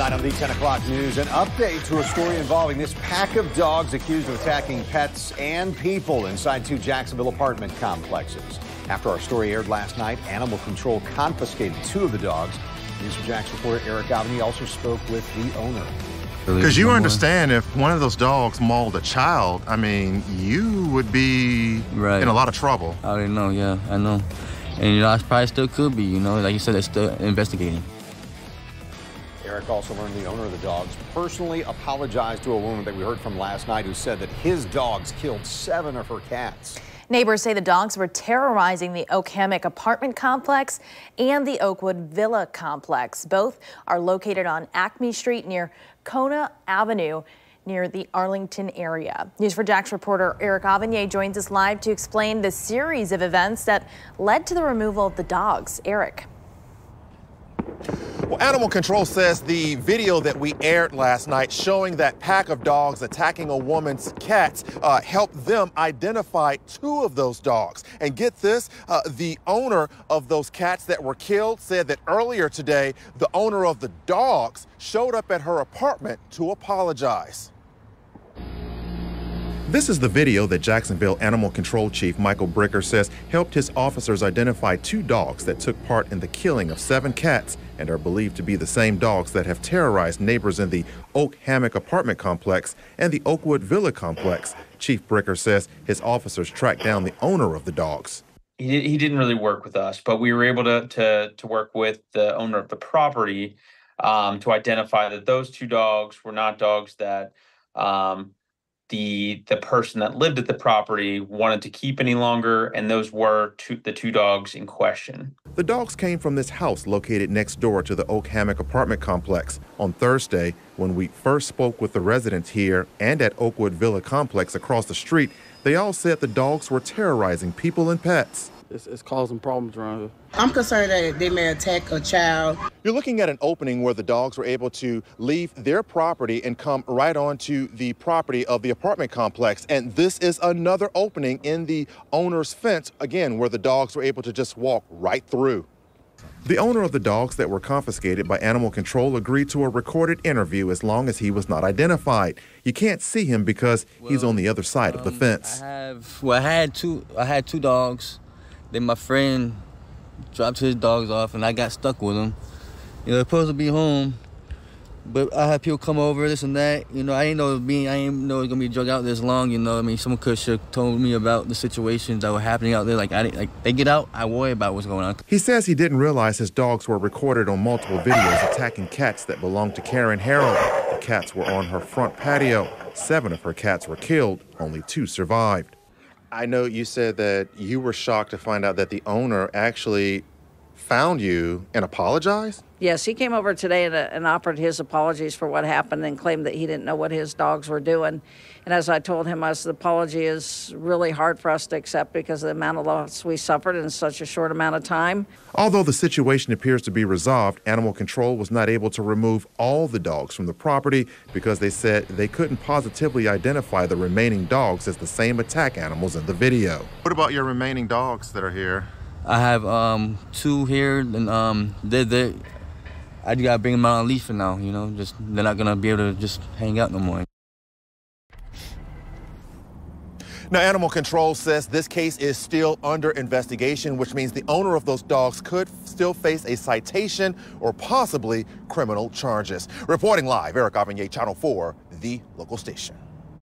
Tonight on the 10 o'clock news, an update to a story involving this pack of dogs accused of attacking pets and people inside two Jacksonville apartment complexes. After our story aired last night, Animal Control confiscated two of the dogs. News4JAX reporter Eric Avanier also spoke with the owner. Because you understand if one of those dogs mauled a child, I mean, you would be right. in a lot of trouble. I already know, yeah, I know. And, you know, I probably still could be, you know, like you said, they're still investigating. Eric also learned the owner of the dogs personally apologized to a woman that we heard from last night who said that his dogs killed seven of her cats. Neighbors say the dogs were terrorizing the Oak Hammock apartment complex and the Oakwood Villa complex. Both are located on Acme Street near Kona Avenue near the Arlington area. News4JAX reporter Eric Avanier joins us live to explain the series of events that led to the removal of the dogs. Eric. Well, Animal Control says the video that we aired last night showing that pack of dogs attacking a woman's cats uh, helped them identify two of those dogs. And get this, uh, the owner of those cats that were killed said that earlier today, the owner of the dogs showed up at her apartment to apologize. This is the video that Jacksonville Animal Control Chief Michael Bricker says helped his officers identify two dogs that took part in the killing of seven cats and are believed to be the same dogs that have terrorized neighbors in the Oak Hammock apartment complex and the Oakwood Villa complex. Chief Bricker says his officers tracked down the owner of the dogs. He, he didn't really work with us, but we were able to, to, to work with the owner of the property um, to identify that those two dogs were not dogs that um, the the person that lived at the property wanted to keep any longer, and those were two, the two dogs in question. The dogs came from this house located next door to the Oak Hammock apartment complex. On Thursday, when we first spoke with the residents here and at Oakwood Villa complex across the street, they all said the dogs were terrorizing people and pets. It's, it's, causing problems around here. I'm concerned that they may attack a child. You're looking at an opening where the dogs were able to leave their property and come right onto the property of the apartment complex. And this is another opening in the owner's fence, again, where the dogs were able to just walk right through. The owner of the dogs that were confiscated by animal control agreed to a recorded interview as long as he was not identified. You can't see him because well, he's on the other side um, of the um, fence. I have well I had two I had two dogs then my friend dropped his dogs off and I got stuck with them. You know, supposed to be home, but I had people come over, this and that. You know, I didn't know being, I didn't know it was gonna be drug out this long. You know, I mean, someone could have told me about the situations that were happening out there. Like, I didn't, like they get out, I worry about what's going on. He says he didn't realize his dogs were recorded on multiple videos attacking cats that belonged to Karen Harold. The cats were on her front patio. Seven of her cats were killed. Only two survived. I know you said that you were shocked to find out that the owner actually found you and apologized? Yes, he came over today and, uh, and, offered his apologies for what happened and claimed that he didn't know what his dogs were doing. And as I told him, as the apology is really hard for us to accept because of the amount of loss we suffered in such a short amount of time. Although the situation appears to be resolved, Animal Control was not able to remove all the dogs from the property because they said they couldn't positively identify the remaining dogs as the same attack animals in the video. What about your remaining dogs that are here? I have um, two here, and um, they they I just gotta bring them out on leash for now. You know, just they're not gonna be able to just hang out no more. Now, Animal Control says this case is still under investigation, which means the owner of those dogs could still face a citation or possibly criminal charges. Reporting live, Eric Avanier, Channel 4, the local station.